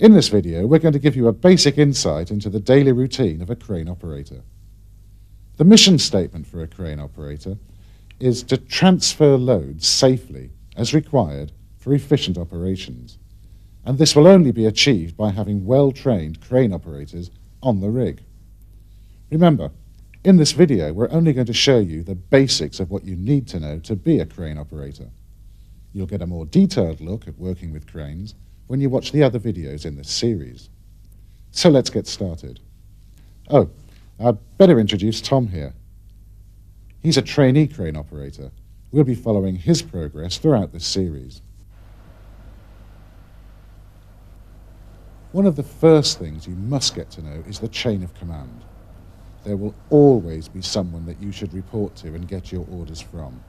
In this video, we're going to give you a basic insight into the daily routine of a crane operator. The mission statement for a crane operator is to transfer loads safely as required for efficient operations. And this will only be achieved by having well-trained crane operators on the rig. Remember, in this video, we're only going to show you the basics of what you need to know to be a crane operator. You'll get a more detailed look at working with cranes when you watch the other videos in this series. So let's get started. Oh, I'd better introduce Tom here. He's a trainee crane operator. We'll be following his progress throughout this series. One of the first things you must get to know is the chain of command there will always be someone that you should report to and get your orders from.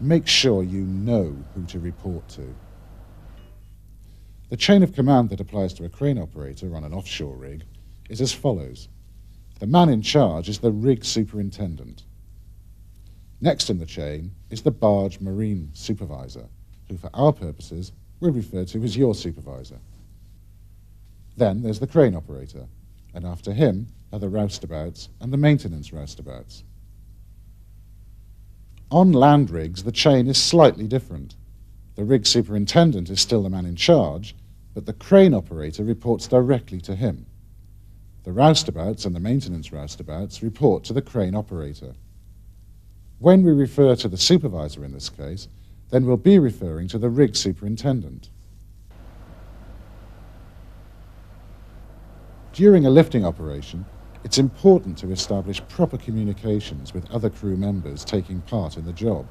Make sure you know who to report to. The chain of command that applies to a crane operator on an offshore rig is as follows. The man in charge is the rig superintendent. Next in the chain is the barge marine supervisor, who for our purposes we'll refer to as your supervisor. Then there's the crane operator, and after him are the roustabouts and the maintenance roustabouts. On land rigs, the chain is slightly different. The rig superintendent is still the man in charge, but the crane operator reports directly to him. The roustabouts and the maintenance roustabouts report to the crane operator. When we refer to the supervisor in this case, then we'll be referring to the rig superintendent. During a lifting operation, it's important to establish proper communications with other crew members taking part in the job.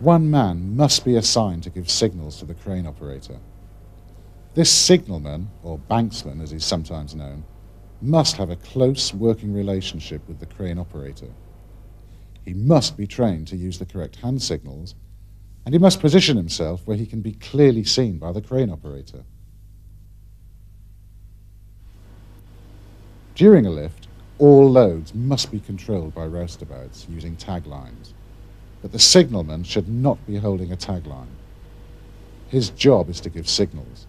One man must be assigned to give signals to the crane operator. This signalman, or banksman as he's sometimes known, must have a close working relationship with the crane operator. He must be trained to use the correct hand signals, and he must position himself where he can be clearly seen by the crane operator. During a lift, all loads must be controlled by roustabouts using taglines, but the signalman should not be holding a tagline. His job is to give signals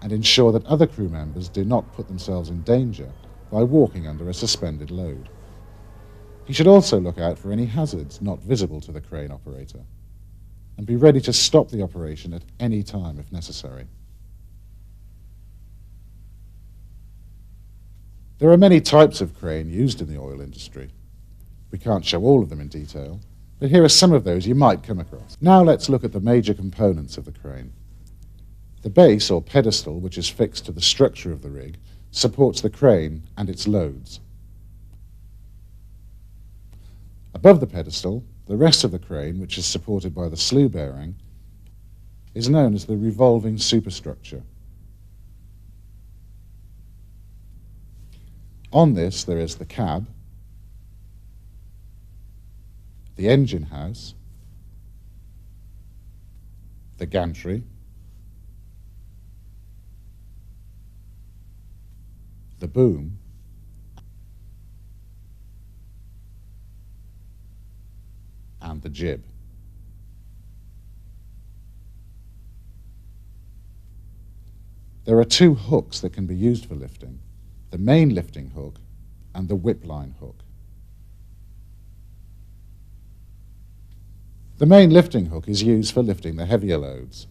and ensure that other crew members do not put themselves in danger by walking under a suspended load. He should also look out for any hazards not visible to the crane operator and be ready to stop the operation at any time if necessary. There are many types of crane used in the oil industry. We can't show all of them in detail, but here are some of those you might come across. Now let's look at the major components of the crane. The base or pedestal, which is fixed to the structure of the rig, supports the crane and its loads. Above the pedestal, the rest of the crane, which is supported by the slew bearing, is known as the revolving superstructure. On this, there is the cab, the engine house, the gantry, the boom, and the jib. There are two hooks that can be used for lifting the main lifting hook, and the whip line hook. The main lifting hook is used for lifting the heavier loads.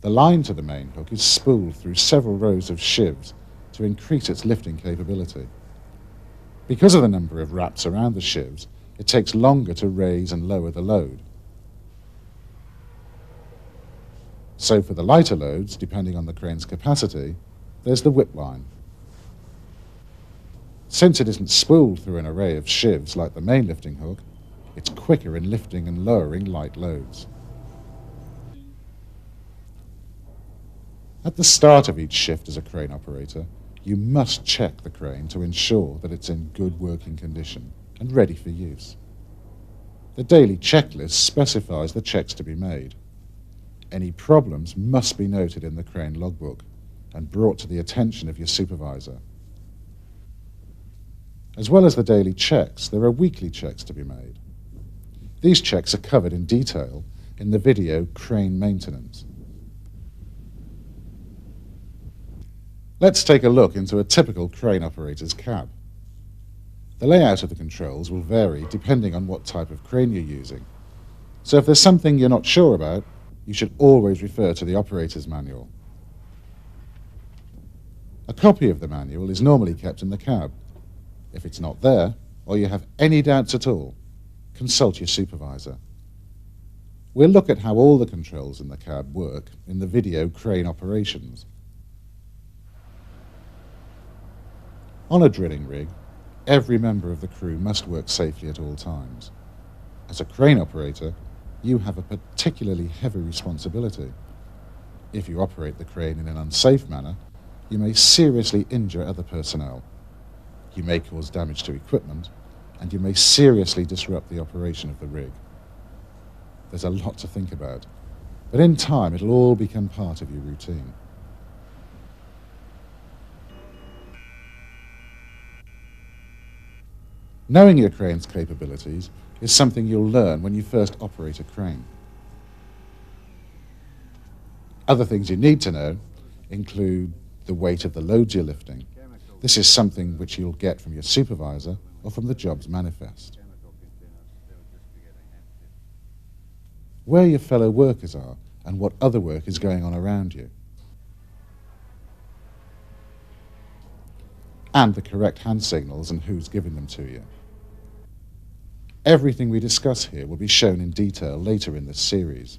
The line to the main hook is spooled through several rows of sheaves to increase its lifting capability. Because of the number of wraps around the sheaves, it takes longer to raise and lower the load. So for the lighter loads, depending on the crane's capacity, there's the whip line. Since it isn't spooled through an array of sheaves like the main lifting hook, it's quicker in lifting and lowering light loads. At the start of each shift as a crane operator, you must check the crane to ensure that it's in good working condition and ready for use. The daily checklist specifies the checks to be made. Any problems must be noted in the crane logbook and brought to the attention of your supervisor. As well as the daily checks, there are weekly checks to be made. These checks are covered in detail in the video Crane Maintenance. Let's take a look into a typical crane operator's cab. The layout of the controls will vary depending on what type of crane you're using. So if there's something you're not sure about, you should always refer to the operator's manual. A copy of the manual is normally kept in the cab. If it's not there, or you have any doubts at all, consult your supervisor. We'll look at how all the controls in the cab work in the video crane operations. On a drilling rig, every member of the crew must work safely at all times. As a crane operator, you have a particularly heavy responsibility. If you operate the crane in an unsafe manner, you may seriously injure other personnel. You may cause damage to equipment, and you may seriously disrupt the operation of the rig. There's a lot to think about, but in time it'll all become part of your routine. Knowing your crane's capabilities is something you'll learn when you first operate a crane. Other things you need to know include the weight of the loads you're lifting. This is something which you'll get from your supervisor or from the job's manifest. Where your fellow workers are and what other work is going on around you. And the correct hand signals and who's giving them to you. Everything we discuss here will be shown in detail later in this series.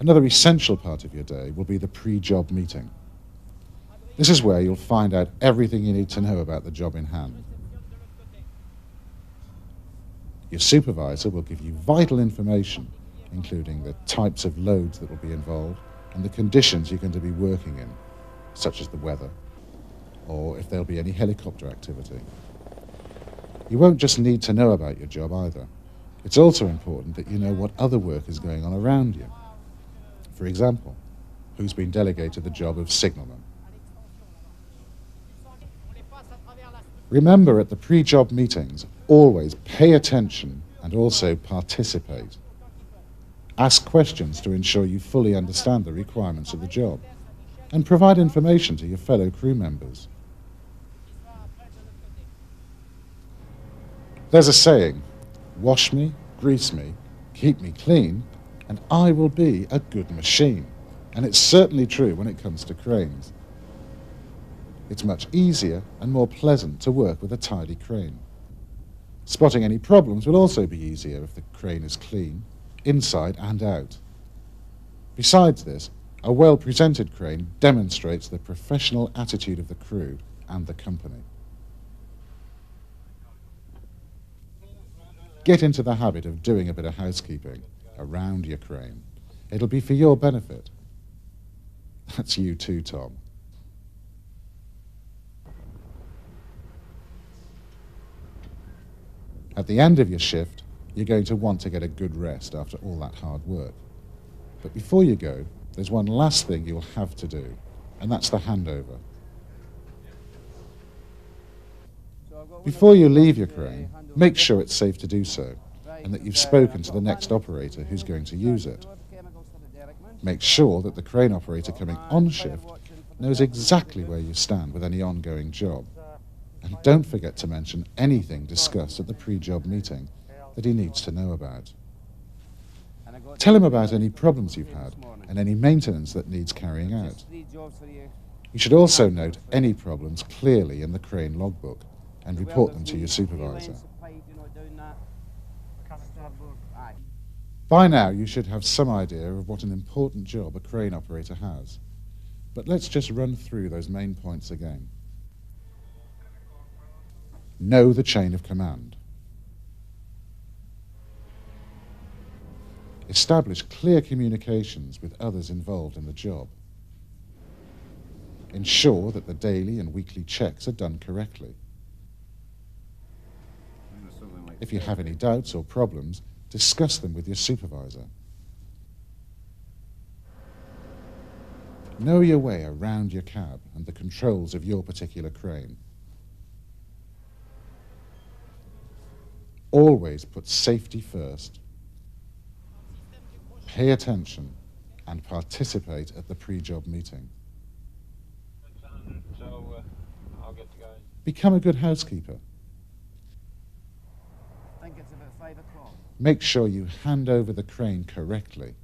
Another essential part of your day will be the pre-job meeting. This is where you'll find out everything you need to know about the job in hand. Your supervisor will give you vital information, including the types of loads that will be involved and the conditions you're going to be working in, such as the weather, or if there'll be any helicopter activity. You won't just need to know about your job either. It's also important that you know what other work is going on around you. For example, who's been delegated the job of signalman? Remember at the pre-job meetings, always pay attention and also participate. Ask questions to ensure you fully understand the requirements of the job and provide information to your fellow crew members. There's a saying, wash me, grease me, keep me clean, and I will be a good machine. And it's certainly true when it comes to cranes. It's much easier and more pleasant to work with a tidy crane. Spotting any problems will also be easier if the crane is clean, inside and out. Besides this, a well-presented crane demonstrates the professional attitude of the crew and the company. Get into the habit of doing a bit of housekeeping around your crane. It'll be for your benefit. That's you too, Tom. At the end of your shift, you're going to want to get a good rest after all that hard work. But before you go, there's one last thing you'll have to do, and that's the handover. Before you leave your crane, make sure it's safe to do so, and that you've spoken to the next operator who's going to use it. Make sure that the crane operator coming on shift knows exactly where you stand with any ongoing job. And don't forget to mention anything discussed at the pre-job meeting that he needs to know about. Tell him about any problems you've had and any maintenance that needs carrying out. You should also note any problems clearly in the crane logbook and report them to your supervisor. By now, you should have some idea of what an important job a crane operator has. But let's just run through those main points again. Know the chain of command. Establish clear communications with others involved in the job. Ensure that the daily and weekly checks are done correctly. If you have any doubts or problems, discuss them with your supervisor. Know your way around your cab and the controls of your particular crane. Always put safety first. Pay attention and participate at the pre-job meeting. So uh. Become a good housekeeper. Make sure you hand over the crane correctly.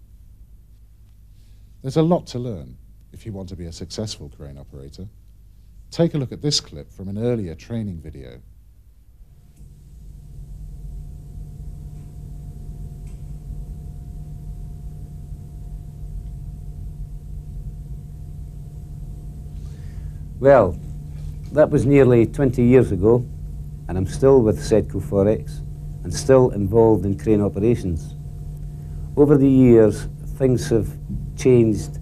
There's a lot to learn if you want to be a successful crane operator. Take a look at this clip from an earlier training video. Well, that was nearly 20 years ago, and I'm still with Sedco Forex and still involved in crane operations. Over the years, things have changed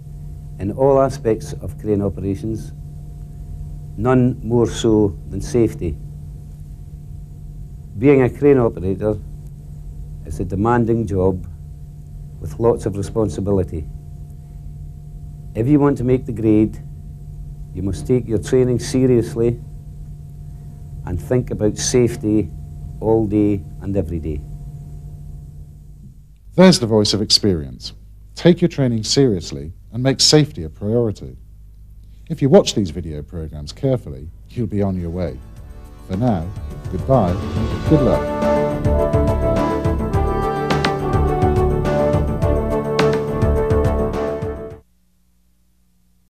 in all aspects of crane operations, none more so than safety. Being a crane operator is a demanding job with lots of responsibility. If you want to make the grade, you must take your training seriously and think about safety all day and every day. There's the voice of experience. Take your training seriously and make safety a priority. If you watch these video programs carefully, you'll be on your way. For now, goodbye and good luck.